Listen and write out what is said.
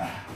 Ah.